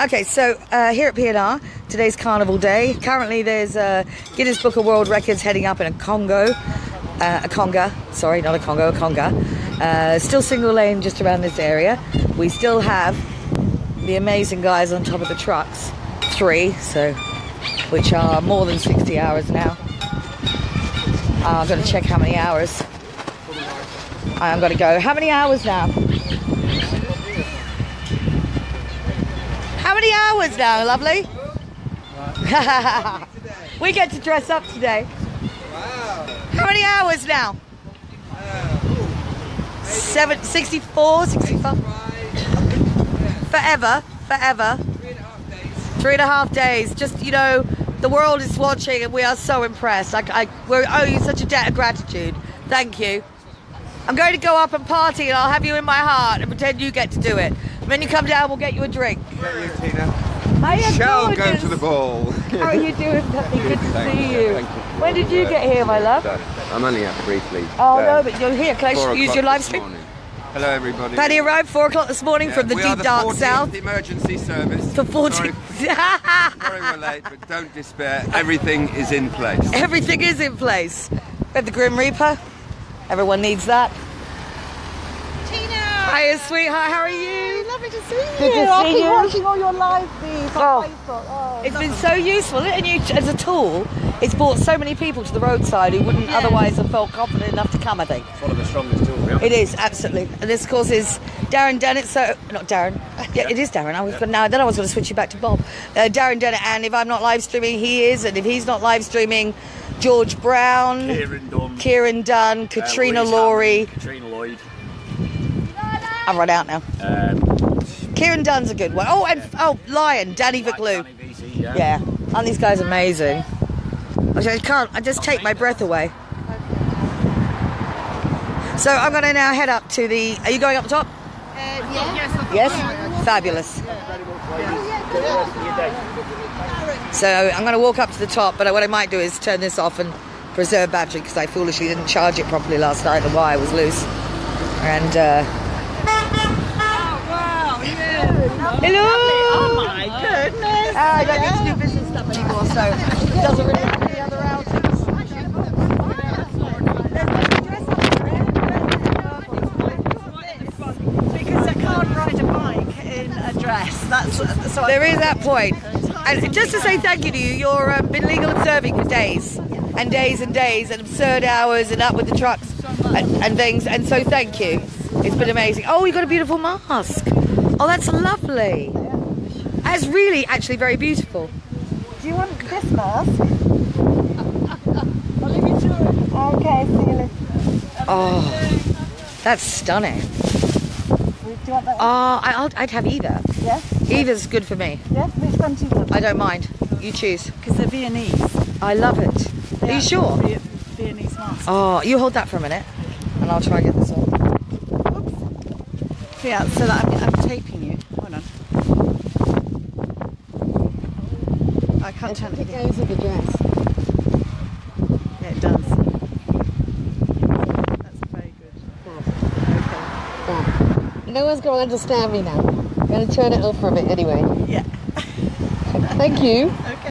Okay, so uh, here at PNR, today's Carnival Day. Currently, there's a Guinness Book of World Records heading up in a Congo, uh, a Conga. Sorry, not a Congo, a Conga. Uh, still single lane just around this area. We still have the amazing guys on top of the trucks, three, so which are more than 60 hours now. I'm going to check how many hours. I'm going to go. How many hours now? How many hours now, lovely? we get to dress up today. Wow. How many hours now? Seven, 64, 65? Forever, forever. Three and a half days. Just, you know, the world is watching and we are so impressed. I, I, we owe you such a debt of gratitude. Thank you. I'm going to go up and party and I'll have you in my heart and pretend you get to do it. When you come down, we'll get you a drink. Get you, Tina. Hiya, Shall go to the ball. How are you doing, Puppy? Good to Thank see you. you. Thank you. When did you get here, my love? I'm only up briefly. Oh Uh, no, but you're here. Can I use your live stream? morning. Hello, everybody. Paddy arrived four o'clock this morning Yeah, from the deep are the dark 14th south emergency service. for 40. Sorry, sorry we're late, but don't despair. Everything is in place. Everything is in place. We have the Grim Reaper. Everyone needs that. Tina! Hiya, sweetheart. How are you? Lovely to see you. Good to I see keep you. watching all your live feeds Oh. on Facebook. Oh, It's been so useful, and you, as a tool, it's brought so many people to the roadside who wouldn't Yeah. otherwise have felt confident enough to come. I think one of the strongest tools we have. it is absolutely, and this, of course, is Darren Dennett. So not Darren, yeah, it is Darren. I was gonna now then I was going to switch you back to Bob. Uh, Darren Dennett, and if I'm not live streaming, he is, and if he's not live streaming, George Brown, Kieran Dunn, Kieran Dunn, uh, Katrina Louise Laurie. Katrina Lloyd. I've run out now. Um, Kieran Dunn's a good one. Oh, and oh, Lion, Danny like Viclou. Danny VC, yeah. Yeah, aren't these guys amazing? I can't. I just take my breath away. So I'm going to now head up to the. Are you going up the top? Yes. Fabulous. So I'm going to walk up to the top, but what I might do is turn this off and preserve battery because I foolishly didn't charge it properly last night. The wire was loose. And uh, hello. Oh my goodness. Ah, I don't need to do business stuff anymore, so it doesn't really have any other outings. Because I can't ride a bike in a dress. That's so There is that point. And just to say thank you to you, you've um, been legal observing for days and days and days and absurd hours and up with the trucks and, and things. And so thank you. It's been amazing. Oh, you got a beautiful mask. Oh, that's lovely. That's really actually very beautiful. Do you want this mask? I'll leave you to it. Okay, see you later. Oh, that's stunning. Do you want that? Oh, I, I'll, I'd have either. Yes? Either's good for me. Yeah? Which one do you want? I don't mind. You choose. Because they're Viennese. I love it. Are They're you sure? Viennese masks. Oh, you hold that for a minute, and I'll try and get this on. Oops. Yeah, so that I'm, I'm taping you. Hold on. I can't turn it. It goes with the dress. Yeah, it does. That's very good. Okay. No one's going to understand me now. I'm going to turn it off for a bit anyway. Yeah. Thank you.